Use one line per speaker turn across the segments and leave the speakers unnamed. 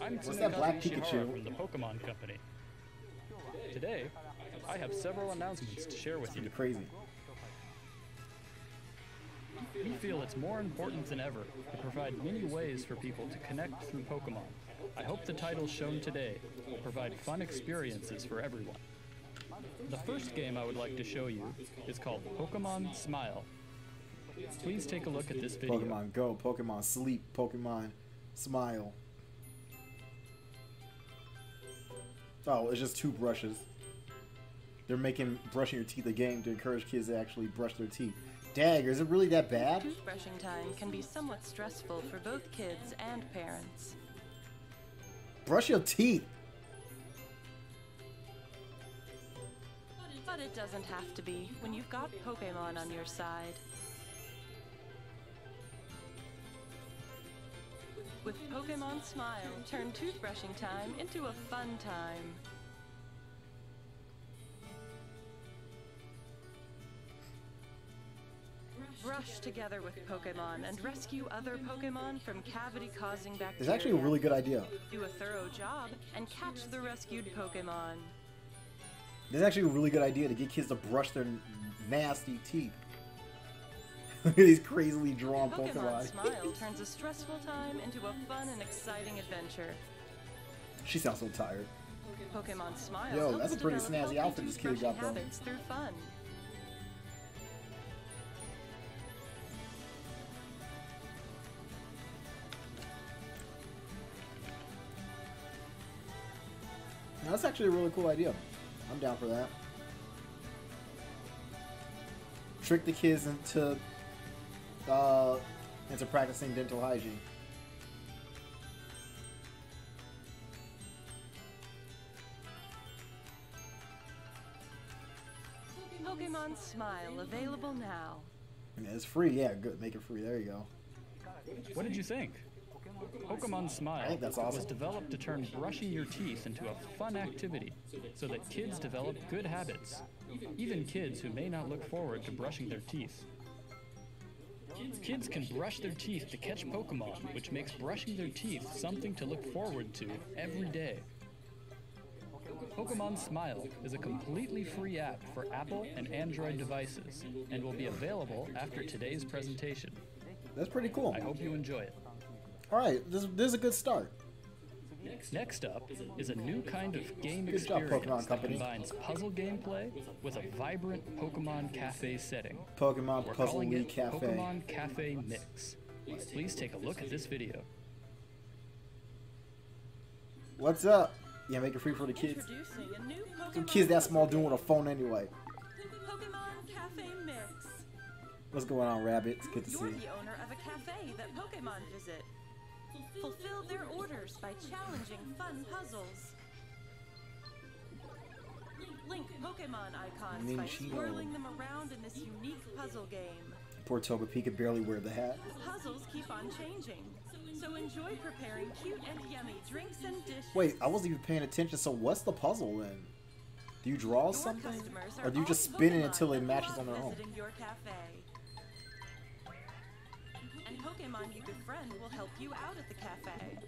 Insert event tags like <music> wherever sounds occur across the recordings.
I'm
What's
Tsunekazu
that black Pikachu?
from the Pokemon Company. Today, I have several announcements to share with you.
You're crazy.
We feel it's more important than ever to provide many ways for people to connect through Pokemon. I hope the titles shown today will provide fun experiences for everyone. The first game I would like to show you is called Pokemon Smile. Please take a look at this video.
Pokemon Go, Pokemon Sleep, Pokemon Smile. Oh, it's just two brushes. They're making brushing your teeth a game to encourage kids to actually brush their teeth. Dagger, is it really that bad?
Toothbrushing time can be somewhat stressful for both kids and parents.
Brush your teeth.
But it doesn't have to be when you've got Pokemon on your side. With Pokemon Smile, turn toothbrushing time into a fun time. Brush together with Pokemon and rescue other Pokemon from cavity-causing bacteria.
It's actually a really good idea.
Do a thorough job and catch the rescued Pokemon.
It's actually a really good idea to get kids to brush their nasty teeth. <laughs> These crazily drawn
Pokemon
Pokemon.
Smile turns a stressful time into a fun and exciting adventure.
She sounds so tired.
Pokemon Smile
Yo, that's a pretty snazzy outfit this kid got, though.
through fun.
Now, that's actually a really cool idea. I'm down for that. Trick the kids into uh, into practicing dental hygiene.
Pokemon Smile available now.
Yeah, it's free. Yeah, good. Make it free. There you go.
What did you think? Pokemon Smile
I think that's awesome.
was developed to turn brushing your teeth into a fun activity so that kids develop good habits, even kids who may not look forward to brushing their teeth. Kids can brush their teeth to catch Pokemon, which makes brushing their teeth something to look forward to every day. Pokemon Smile is a completely free app for Apple and Android devices and will be available after today's presentation.
That's pretty cool.
I hope you enjoy it.
All right, this, this is a good start.
Next up is a new kind of game
Good job,
experience
Pokemon
that combines puzzle gameplay with a vibrant Pokemon Cafe setting.
Pokemon
We're
Puzzle
calling it
Cafe.
Pokemon Cafe Mix. Please take a look at this video.
What's up? Yeah, make it free for the kids.
Introducing a new
Some kids that small
puzzle
doing with a phone anyway.
Pokemon Cafe Mix.
What's going on, Rabbit? It's good to see
You're the owner of a cafe that Pokemon visit. Fulfill their orders by challenging fun puzzles. Link Pokemon icons by
Ninjago.
swirling them around in this unique puzzle game.
Poor Togepi could barely wear the hat.
Puzzles keep on changing, so enjoy preparing cute and yummy drinks and dishes.
Wait, I wasn't even paying attention. So what's the puzzle then? Do you draw
Your
something, or do you just spin it until it matches on their own?
Your cafe. Pokemon you befriend will help you out at the cafe.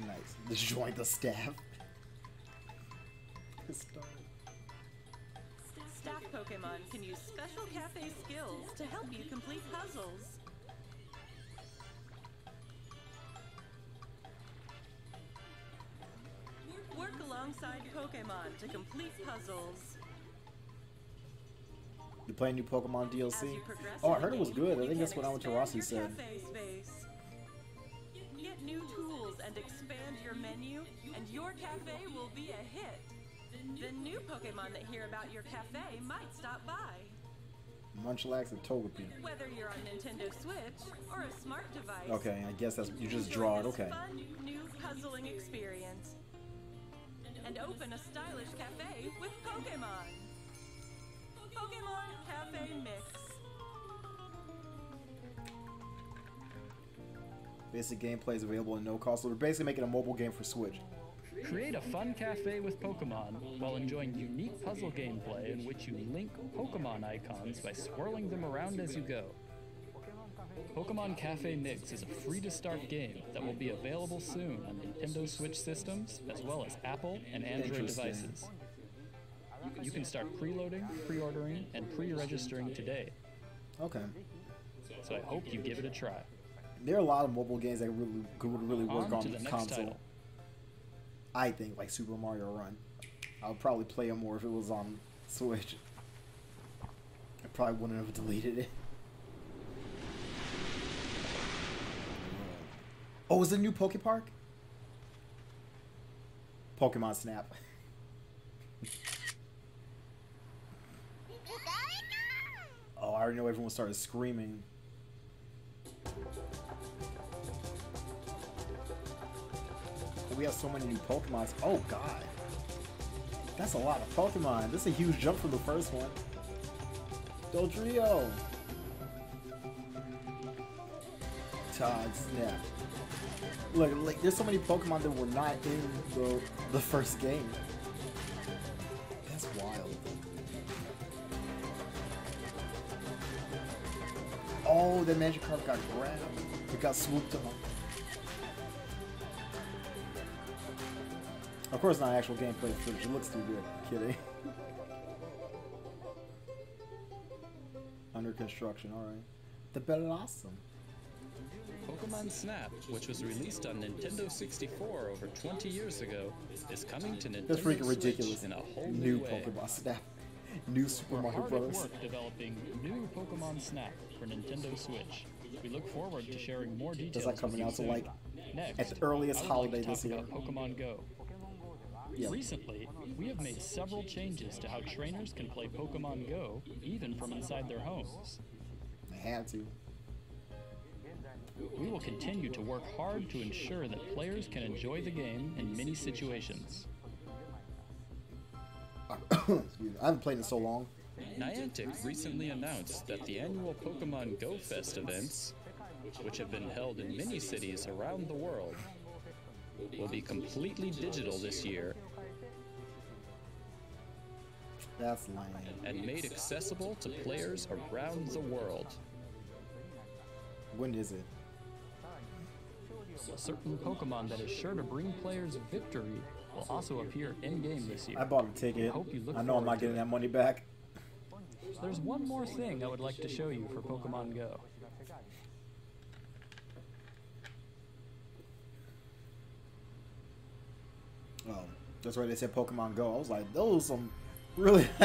Nice. Just join the staff.
Staff Pokemon can use special cafe skills to help you complete puzzles. Work alongside Pokemon to complete puzzles.
You play new Pokemon DLC? Oh, I heard it was good. I think that's what Amaterasu said.
Get new tools and expand your menu, and your cafe will be a hit. The new Pokemon that hear about your cafe might stop by.
Munchlax and Togepi.
Whether you're on Nintendo Switch or a smart device.
Okay, I guess that's you just draw it. Okay.
Fun, new puzzling experience. And open a stylish cafe with Pokemon. Pokemon Cafe Mix.
Basic gameplay is available at no cost. So we're basically making a mobile game for Switch.
Create a fun cafe with Pokemon while enjoying unique puzzle gameplay in which you link Pokemon icons by swirling them around as you go. Pokemon Cafe Mix is a free to start game that will be available soon on Nintendo Switch systems as well as Apple and Android devices. You can start preloading, pre ordering, and pre registering today,
Okay.
so I hope you give it a try.
There are a lot of mobile games that really would really work
On
on,
the
console.
title.
I think like Super Mario Run. I would probably play it more if it was on Switch. I probably wouldn't have deleted it. Oh, is it a new Poke Park? Pokemon Snap. <laughs> Oh, I already know everyone started screaming. We have so many new Pokemon. Oh god. That's a lot of Pokemon. This is a huge jump from the first one. Dodrio. Todd Snap. Look, like there's so many Pokemon that were not in the the first game. That's wild. Oh, the Magikarp got grabbed. It got swooped on. Of course, not actual gameplay footage. It looks too good. Kidding. <laughs> Under construction. All right. The better.
Pokemon Snap, which was released on Nintendo 64 over 20 years ago, is coming to Nintendo
That's freaking ridiculous.
in a whole
New
new.
Pokemon Snap. <laughs> New Super Mario Bros.
developing new Pokemon Snap for Nintendo Switch. We look forward to sharing more details.
that coming out to, like,
Next,
at the earliest
would like
holiday this year?
Pokemon Go.
Yeah.
Recently, we have made several changes to how trainers can play Pokemon Go, even from inside their homes.
I had to.
We will continue to work hard to ensure that players can enjoy the game in many situations. <coughs>
I haven't played in so long.
Niantic recently announced that the annual Pokemon Go Fest events, which have been held in many cities around the world, will be completely digital this year
That's lame.
and made accessible to players around the world.
When is it?
A certain Pokemon that is sure to bring players victory will also appear in game this year.
I bought a ticket.
hope you look
I know I'm not getting
it.
that money back.
There's one more thing I would like to show you for Pokemon Go.
Oh, that's why they said Pokemon Go. I was like, those some really. <laughs>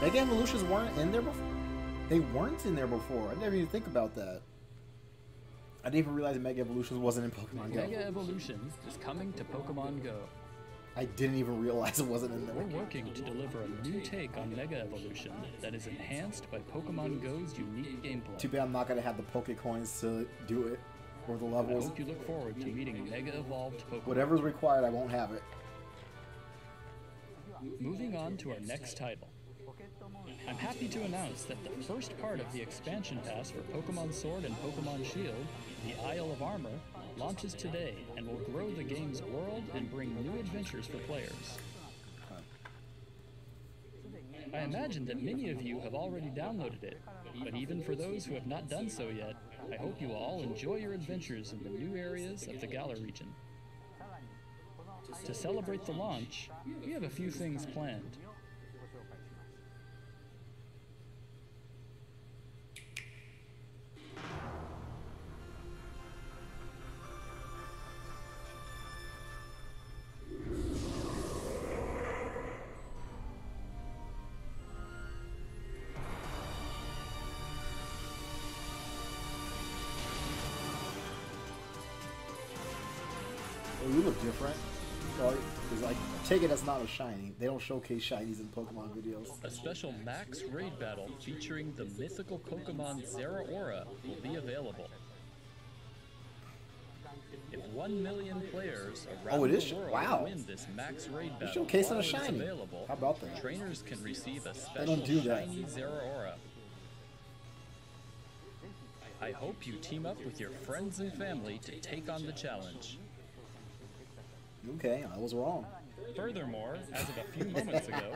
Mega Evolutions weren't in there before. They weren't in there before. I never even think about that. I didn't even realize Mega Evolutions wasn't in Pokemon Go.
Mega Evolution is coming to Pokemon Go.
I didn't even realize it wasn't in there.
We're working to deliver a new take on Mega Evolution that is enhanced by Pokemon Go's unique gameplay.
Too bad I'm not gonna have the Poke Coins to do it, or the levels.
I hope you look forward to meeting Mega Evolved Pokemon.
Whatever's required, I won't have it.
Moving on to our next title. I'm happy to announce that the first part of the expansion pass for Pokemon Sword and Pokemon Shield, the Isle of Armor, launches today and will grow the game's world and bring new adventures for players. I imagine that many of you have already downloaded it, but even for those who have not done so yet, I hope you will all enjoy your adventures in the new areas of the Galar region. To celebrate the launch, we have a few things planned.
Different. Well, it's like, take it as not a shiny. They don't showcase shinies in Pokemon videos.
A special max raid battle featuring the mythical Pokemon Zeraora will be available. If 1 million players around
Oh, it is
the world
wow.
win this max raid battle
showcasing a shiny.
available,
How about that?
trainers can receive a
They
special
don't do that.
shiny Zeraora. I hope you team up with your friends and family to take on the challenge.
Okay, I was wrong.
Furthermore, as of a few <laughs> moments ago,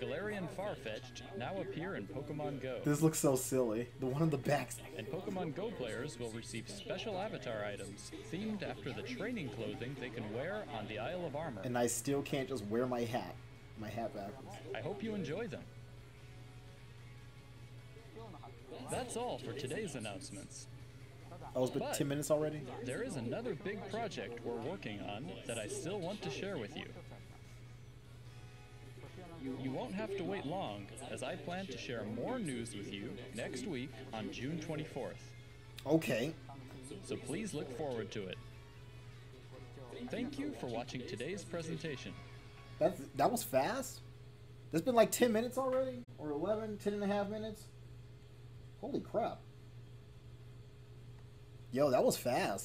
Galarian Farfetch'd now appear in Pokemon Go.
This looks so silly. The one on the back.
And Pokemon Go players will receive special avatar items themed after the training clothing they can wear on the Isle of Armor.
And I still can't just wear my hat. My hat backwards.
I hope you enjoy them. That's all for today's announcements.
Oh, it's been
But-
10 minutes already?
There is another big project we're working on that I still want to share with you. You won't have to wait long, as I plan to share more news with you next week on June 24th.
Okay.
So please look forward to it. Thank you for watching today's presentation.
That's, that was fast? There's been like 10 minutes already? Or 11, 10 and a half minutes? Holy crap. Yo, that was fast.